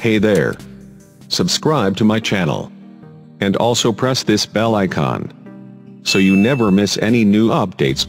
Hey there. Subscribe to my channel. And also press this bell icon. So you never miss any new updates.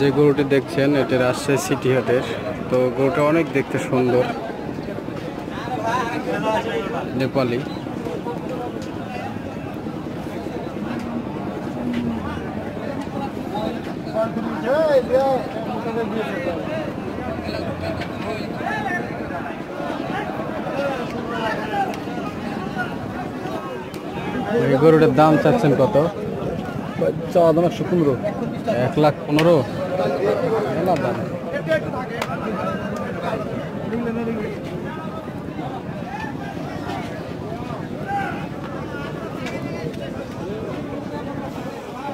যে গরুটি দেখছেন এটি Rajshahi city হাটের তো গরুটা অনেক দেখতে সুন্দর নেপালি এই গরুটার দাম চাচ্ছেন কত? চাওয়া দাম একশো পনেরো। এক লাখ পনেরো? দাম।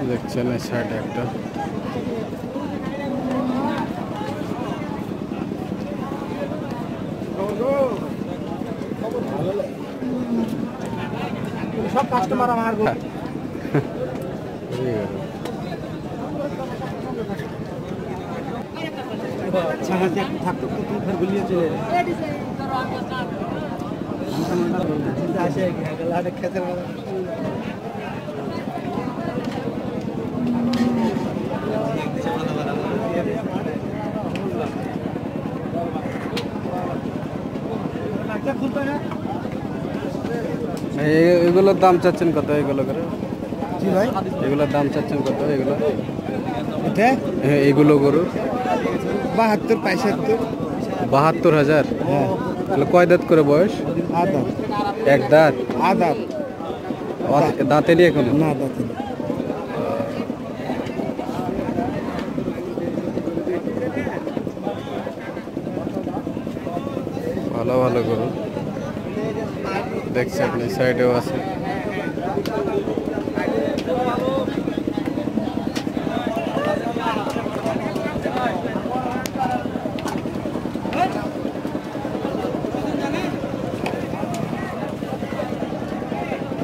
দেখছেন এই সাইডে একটা। সব কাস্টমার আমার থাকতো গুলিয়ে চলে আসে খেতে এই- এগুলোর দাম চাচ্ছেন কত এগুলো করে? জি ভাই। এগুলোর দাম চাচ্ছেন কত এগুলো? এটা? হ্যাঁ এগুলো গরু বাহাত্তর পঁয়ষট্টি। বাহাত্তর হাজার? হ্যাঁ। তাহলে কয় দাঁত করে বয়স? আদা এক দাঁত? আদা অ- দাঁতেরই এখন? না দাঁতে ভালো ভালো গরু। দেখছি আপনি সাইডেও আছে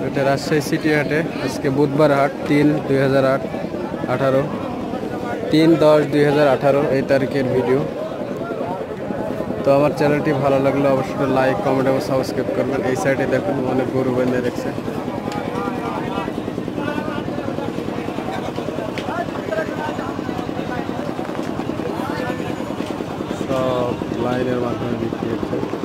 এটা রাজশাহী সিটি হাটে, আজকে বুধবার হাট, তিন দুই হাজার আট, আঠারো। তিন দশ দুই হাজার আঠারো, এই তারিখের ভিডিও তো আমার চ্যানেলটি ভালো লাগলে অবশ্যই লাইক কমেন্ট এবং সাবস্ক্রাইব করবেন। এই সাইডে দেখুন অনেক গরু বেঁধে দেখছে সব লাইনের মাধ্যমে বিক্রি হচ্ছে।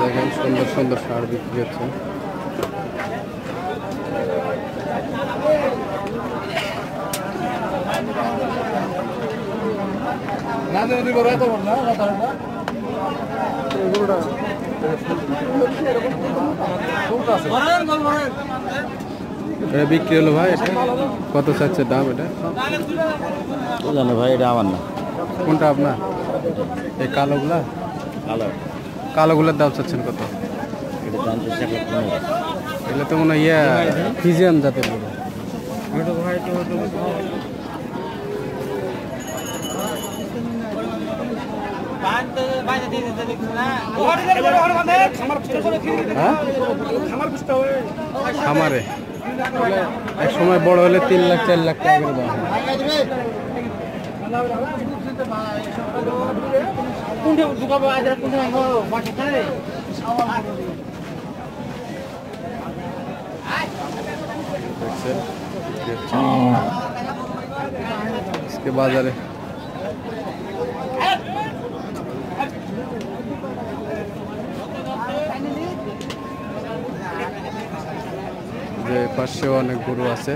দেখেন সুন্দর সুন্দর সার বিক্রি হচ্ছে। এটা বিক্রি হলো ভাই এটা কত চাচ্ছে দাম এটা? জানো ভাই এটা আমার না। কোনটা আপনার? এই কালোগুলা? কালো। কালোগুলার দাম চাচ্ছেন কত? এটা দাম তো মনে হয় ইয়া ফিজিয়ান জাতের ভাই তো হ্যাঁ খামারে। এক সময় বড় হলে তিন লাখ চার লাখ টাকা বাজারে যে পাশেও অনেক গরু আছে।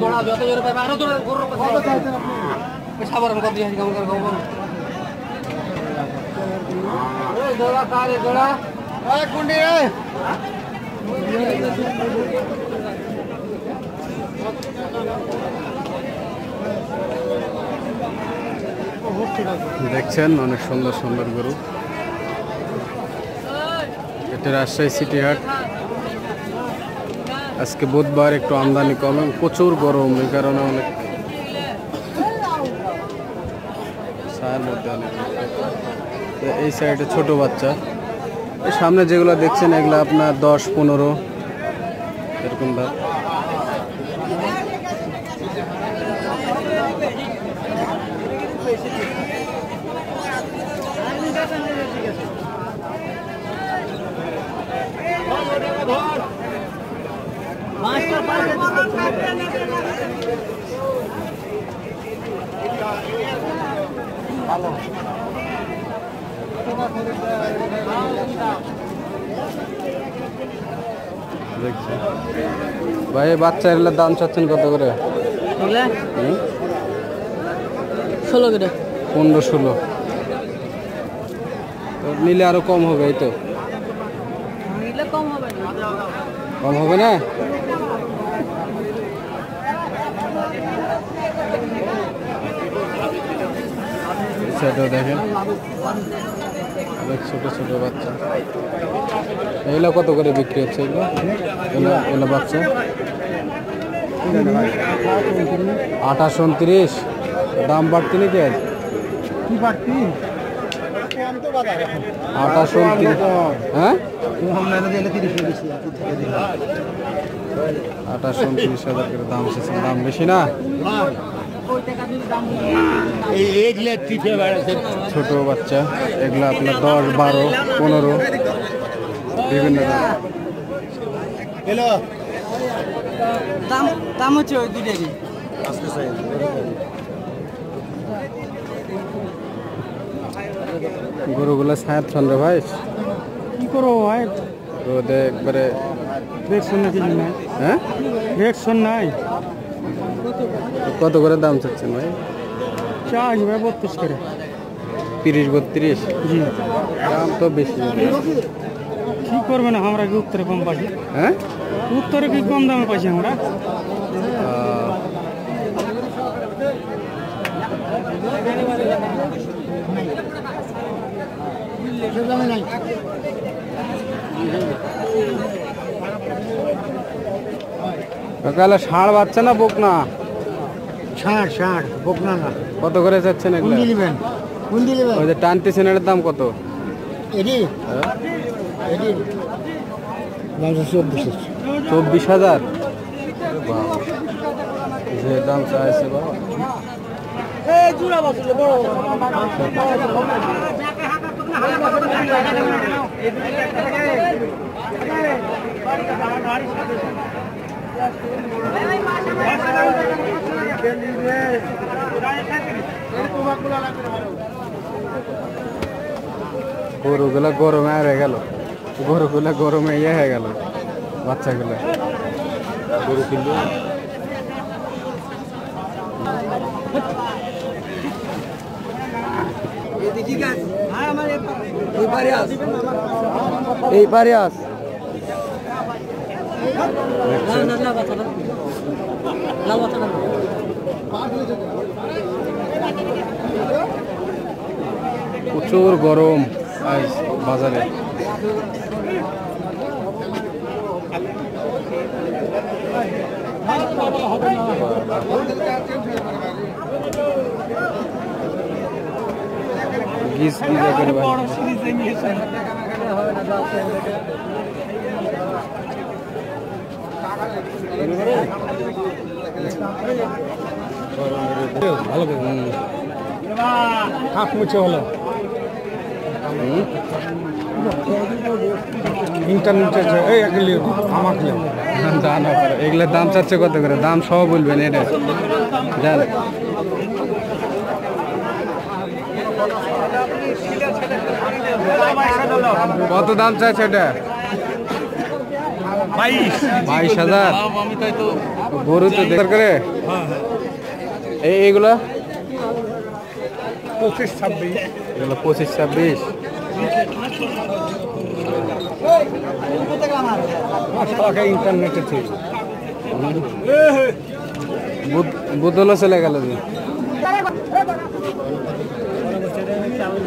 দৌড়া জোরে পাবে আরও দেখছেন, অনেক সুন্দর সুন্দর গরু। এটা রাজশাহী সিটি হাট। আজকে বুধবার একটু আমদানি কম প্রচুর গরম, এই কারণে অনেক এই সাইডে ছোট বাচ্চা। সামনে যেগুলো দেখছেন, এগুলো আপনার দশ, পনেরো, এরকম দাম ভাই বাচ্চা এগুলোর দাম চাচ্ছেন কত করে? ষোলো করে? পনেরো ষোলো। নিলে আরও কম হবে এই তো। কম হবে না। সেটাও দেখেন। অনেক ছোট ছোট বাচ্চা। এগুলো কত করে বিক্রি হচ্ছে এগুলো? এগুলো এগুলো বাচ্চা? আঠাশ উনত্রিশ। দাম বাড়তি নাকি আজ কি বাড়তি? আঠাশ হ্যাঁ? আঠাশ উনত্রিশ হাজার করে দাম এসেছে। দাম বেশি না? ছোট বাচ্চা এগুলো আপনার দশ বারো পনেরো বিভিন্ন দাম। দাম দাম হচ্ছে ওই দুটারই গরুগুলো ছায়াত ঠান্ডা ভাই। কি করব ভাই? রোদে একবারে দেখছেন না কিছু নাই। হ্যাঁ? দেখছেন নাই। কত করে দাম চাচ্ছেন ভাই? চা ভাই বত্রিশ করে। তিরিশ বত্রিশ? জি। দাম তো বেশি। কি করবে না আমরা কি উত্তরে কম পাচ্ছি হ্যাঁ? উত্তরে কি কম দামে পাইছি আমরা? কাকালে ষাঁড় বাচ্চা না বোক না ষাট ষাট বকনা না। কত করে যাচ্ছেন এগুলো? নেবেন ওই যে টানতেছেন এটার দাম কত? এডি হ্যাঁ? এডি দাম চব্বিশ চব্বিশ হাজার? যে দাম চাইছে বাবা। গরুগুলো গরমে আর হয়ে গেল গরুগুলো গরমে ইয়ে হয়ে গেল বাচ্চাগুলো গরু কিনবো এই পারে আস। প্রচুর গরম বাজারে। গিজ গিজা করে ভাই। ভালো কাক মুছে হলো? ইন্টারনেট এই এগুলি আমাকে দাম এগুলোর দাম চাচ্ছে কত করে? দাম সহ বলবেন এটা জান। কত দাম চাচ্ছে এটা? বাইশ। হাজার? গরু তো দেখার করে? এই এইগুলো? পঁচিশ ছাব্বিশ। এগুলো পঁচিশ ছাব্বিশ। ইন্টারনেটে ঠিক। বোতলও চলে গেল যে।